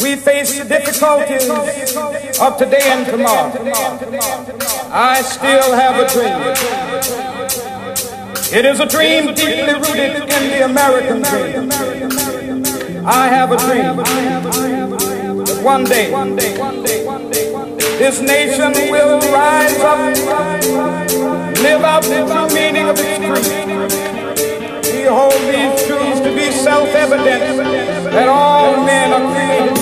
We face the difficulties of today and tomorrow. I still have a dream. It is a dream deeply rooted in the American dream. I have a dream that one day this nation will rise up, live out the meaning of its creed. We hold these self-evident that all men are created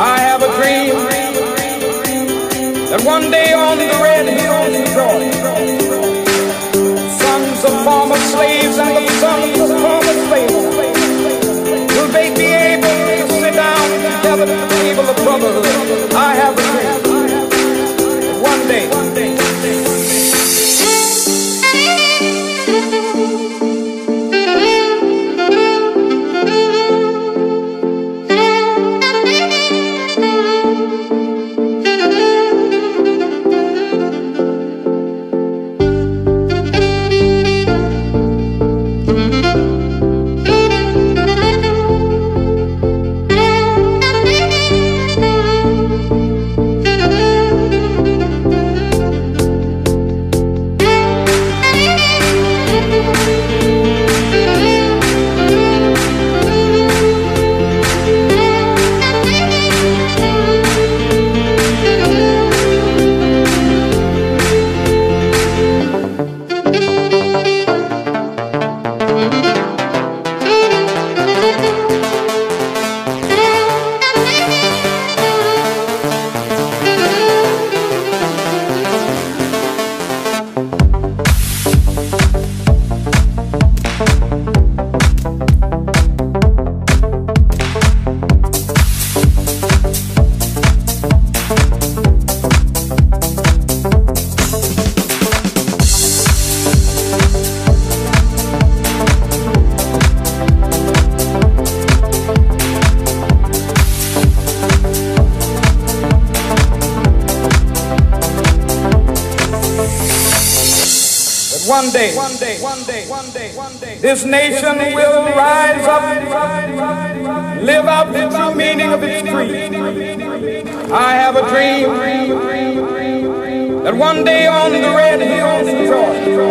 I have a dream that one day on the red hills of Georgia, sons of former slaves and the sons one day, one day, one day, one day, one day, this nation will rise up, live out the true meaning of its creed. I have a dream that one day on the red hills of Georgia,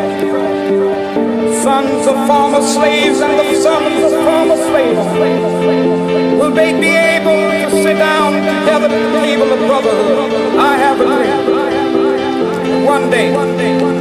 sons of former slaves and the sons of former slaves will they be able to sit down together at the table of brotherhood. I have a dream. One day,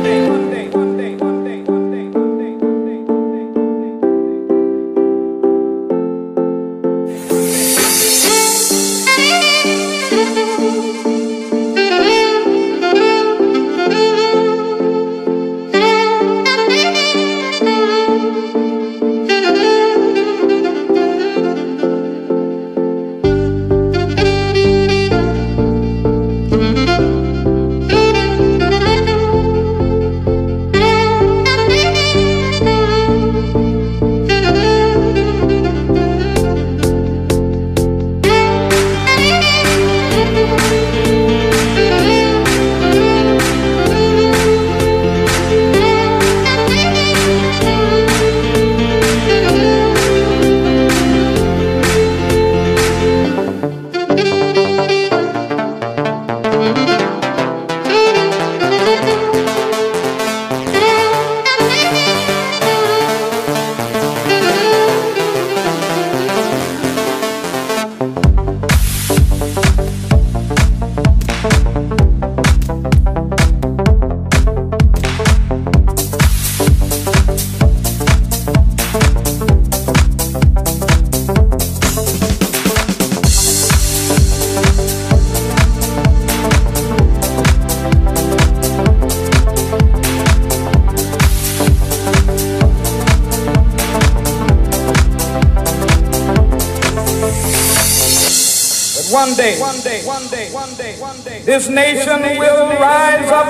one day, one day, one day, one day, one day, this nation will rise up,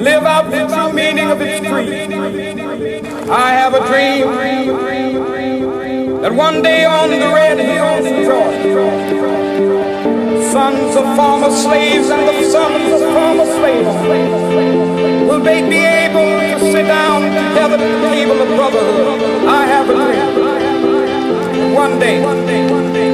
live out the true meaning of its creed. I have a dream that one day on the red hills of Georgia, sons of former slaves and the sons of former slaves gathered at the table of brotherhood, I have a dream. One day,